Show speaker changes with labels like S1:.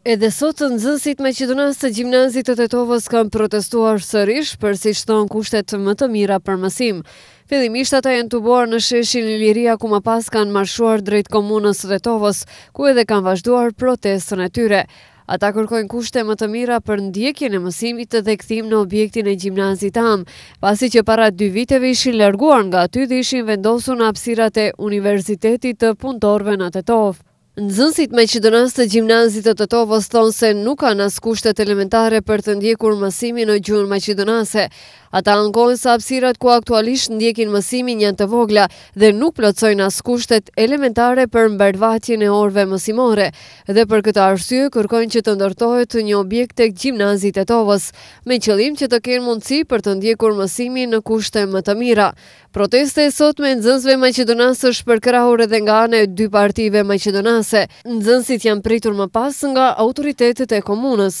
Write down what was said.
S1: Edhe sot, nxënësit maqedonasë të gjimnazit të Tetovës kanë protestuar sërish për siç thonë kushtet më të mira për mësim. Fillimisht ata janë tubuar në sheshin Iliria ku më pas kanë marshuar drejt komunës së Tetovës, ku edhe kanë vazhduar protestën e tyre. Ata kërkojnë kushte më të mira për ndjekjen e mësimit dhe kthim në objektin e gjimnazit amë, pasi që para dy viteve ishin larguar nga aty dhe ishin vendosur në hapësirat e Universitetit të Punëtorëve në Tetovë. Nxënësit maqedonas të Gjimnazit të Tetovës thonë se nuk kanë as kushtet elementare për të ndjekur mësimin në gjuhën maqedonase. Ata ankohen se hapësirat ku aktualisht ndjekin mësimin janë të vogla dhe nuk plotësojnë as kushtet elementare për mbarëvajtjen e orëve mësimore dhe për këtë arsye kërkojnë që të ndërtohet një objekt tek Gjimnazi i Tetovës me qëllim që të kenë mundësi për të ndjekur mësimin në kushte më të mira. Protesta e sotme e nxënësve maqedonasë është përkrahur edhe nga ana e dy partive maqedonase. Nxënësit janë pritur më pas nga autoritetet e komunës.